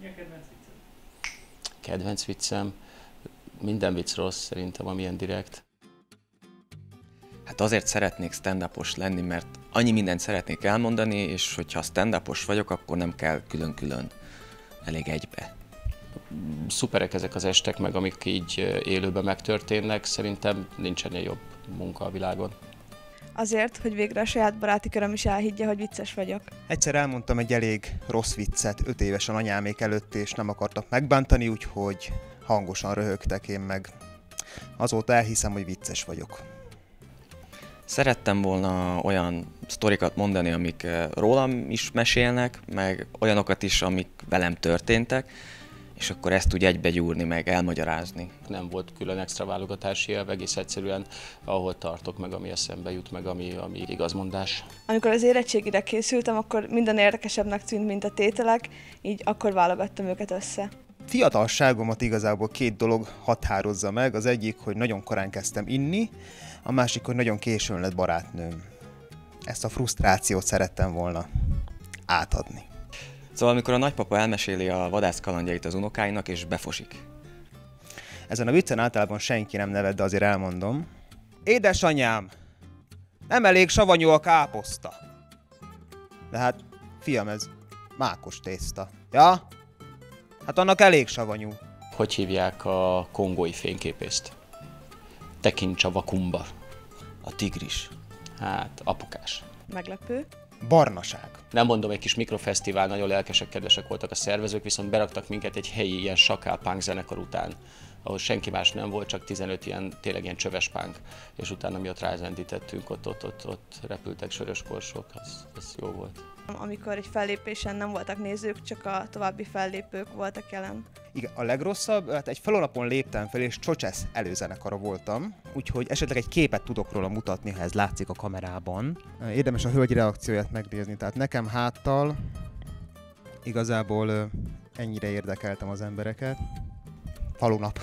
Mi a kedvenc vicced? Kedvenc viccem? Minden vicc rossz szerintem, amilyen direkt. Hát azért szeretnék stand lenni, mert annyi mindent szeretnék elmondani, és hogyha stand vagyok, akkor nem kell külön-külön, elég egybe. Szuperek ezek az estek, meg amik így élőben megtörténnek, szerintem nincsen jobb munka a világon. Azért, hogy végre a saját baráti köröm is elhiggye, hogy vicces vagyok. Egyszer elmondtam egy elég rossz viccet öt évesen anyámék előtt, és nem akartak megbántani, úgyhogy hangosan röhögtek én meg. Azóta elhiszem, hogy vicces vagyok. Szerettem volna olyan sztorikat mondani, amik eh, rólam is mesélnek, meg olyanokat is, amik velem történtek, és akkor ezt úgy egybegyúrni, meg elmagyarázni. Nem volt külön extra válogatási élv, egész egyszerűen ahol tartok meg, ami eszembe jut, meg ami, ami igazmondás. Amikor az érettségire készültem, akkor minden érdekesebbnek tűnt, mint a tételek, így akkor válogattam őket össze. Fiatalságomat igazából két dolog határozza meg. Az egyik, hogy nagyon korán kezdtem inni, a másik, hogy nagyon későn lett barátnőm. Ezt a frusztrációt szerettem volna átadni. Szóval amikor a nagypapa elmeséli a vadász kalandjait az unokáinak, és befosik. Ezen a viccen általában senki nem neved, de azért elmondom. Édesanyám, nem elég savanyú a káposzta. De hát, fiam, ez mákos tészta. Ja? Hát annak elég savanyú. Hogy hívják a kongói fényképészt? Tekincsa vakumba. A tigris. Hát, apukás. Meglepő. Barnaság. Nem mondom, egy kis mikrofesztivál, nagyon lelkesek, kedvesek voltak a szervezők, viszont beraktak minket egy helyi ilyen sakálpánk zenekar után, ahol senki más nem volt, csak 15 ilyen, tényleg ilyen csöves pánk, és utána mi ott rázendítettünk, ott, ott, ott, ott repültek sörös korsok, az, az jó volt amikor egy fellépésen nem voltak nézők, csak a további fellépők voltak jelen. Igen, a legrosszabb, hát egy felolapon léptem fel, és Csocsesz előzenekara voltam, úgyhogy esetleg egy képet tudok róla mutatni, ha ez látszik a kamerában. Érdemes a hölgy reakcióját megnézni, tehát nekem háttal igazából ennyire érdekeltem az embereket. Falunap.